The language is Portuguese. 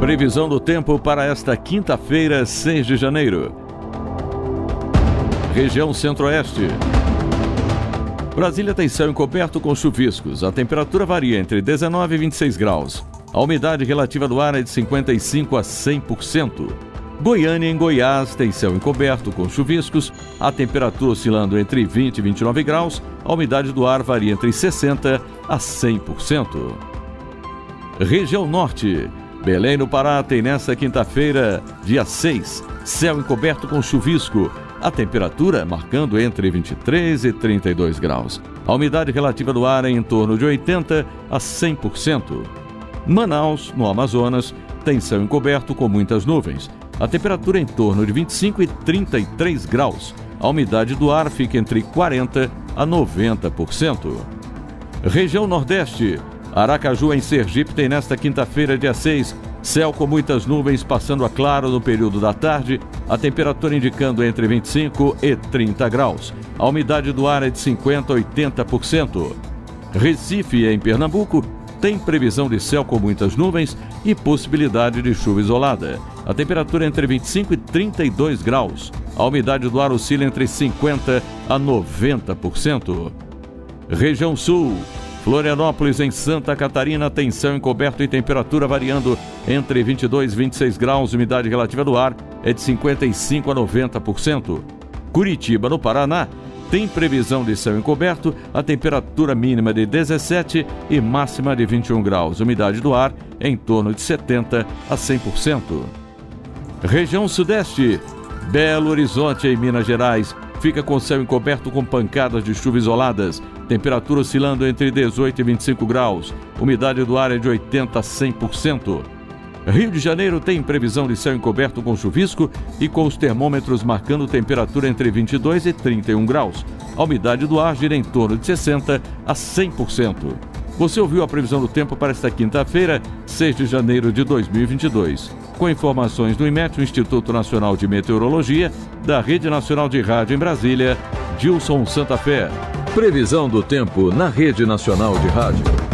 Previsão do tempo para esta quinta-feira, 6 de janeiro. Região Centro-Oeste. Brasília tem céu encoberto com chuviscos. A temperatura varia entre 19 e 26 graus. A umidade relativa do ar é de 55 a 100%. Goiânia em Goiás tem céu encoberto com chuviscos, a temperatura oscilando entre 20 e 29 graus, a umidade do ar varia entre 60 a 100%. Região Norte. Belém no Pará tem nesta quinta-feira, dia 6, céu encoberto com chuvisco. A temperatura marcando entre 23 e 32 graus. A umidade relativa do ar é em torno de 80 a 100%. Manaus, no Amazonas, tem céu encoberto com muitas nuvens. A temperatura é em torno de 25 e 33 graus. A umidade do ar fica entre 40 a 90%. Região Nordeste. Aracaju, em Sergipe, tem nesta quinta-feira, dia 6, céu com muitas nuvens passando a claro no período da tarde, a temperatura indicando entre 25 e 30 graus. A umidade do ar é de 50 a 80%. Recife, em Pernambuco, tem previsão de céu com muitas nuvens e possibilidade de chuva isolada. A temperatura é entre 25 e 32 graus. A umidade do ar oscila entre 50 a 90%. Região Sul. Florianópolis, em Santa Catarina, tem céu encoberto e temperatura variando entre 22 e 26 graus. Umidade relativa do ar é de 55 a 90%. Curitiba, no Paraná, tem previsão de céu encoberto, a temperatura mínima de 17 e máxima de 21 graus. Umidade do ar em torno de 70 a 100%. Região Sudeste. Belo Horizonte, em Minas Gerais, fica com céu encoberto com pancadas de chuva isoladas. Temperatura oscilando entre 18 e 25 graus. Umidade do ar é de 80 a 100%. Rio de Janeiro tem previsão de céu encoberto com chuvisco e com os termômetros marcando temperatura entre 22 e 31 graus. A umidade do ar gira em torno de 60 a 100%. Você ouviu a previsão do tempo para esta quinta-feira, 6 de janeiro de 2022. Com informações do IMET, Instituto Nacional de Meteorologia, da Rede Nacional de Rádio em Brasília, Gilson Santa Fé. Previsão do tempo na Rede Nacional de Rádio.